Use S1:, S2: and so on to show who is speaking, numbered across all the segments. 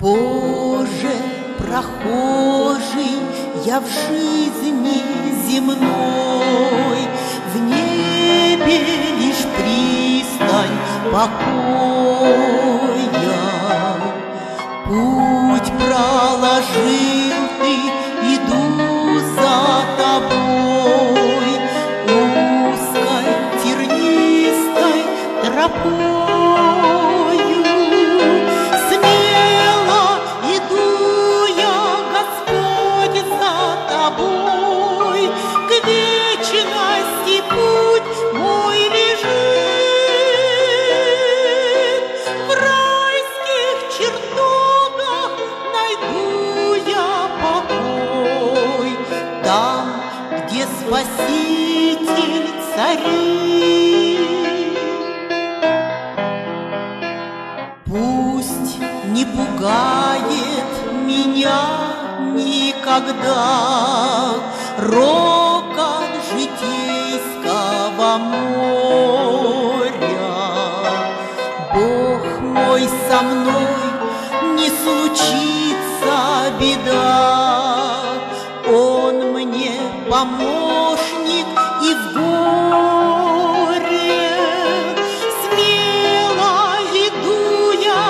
S1: Боже, прохожий, я в жизни земной, В небе лишь пристань покой. Спаситель царей. Пусть не пугает меня никогда Рокот житейского моря. Бог мой со мной, не случится беда, помощник и в горе. Смело иду я,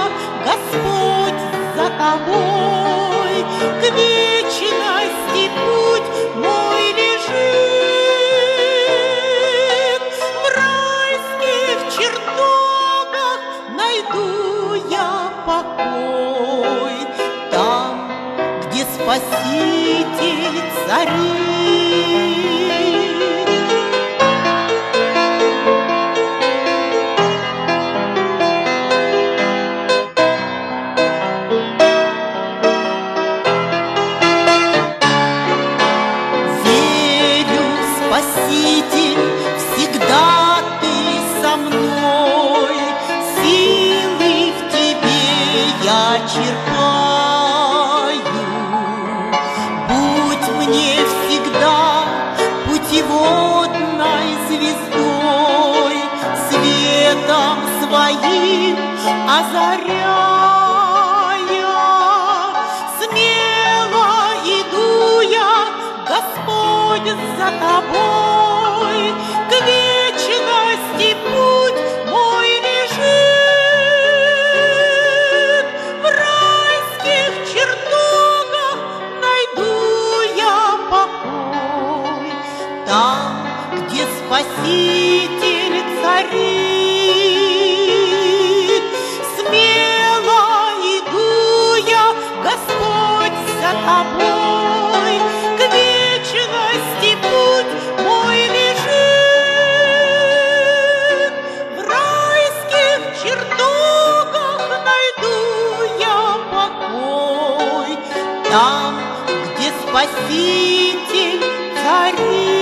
S1: Господь, за тобой, к вечности путь мой лежит. В райских чертогах найду я покой, там, где Спаситель царит. Спаситель, всегда ты со мной, Силы в тебе я черпаю. Будь мне всегда путеводной звездой, Светом своим Господь, за тобой, к там, где Спаситель царит.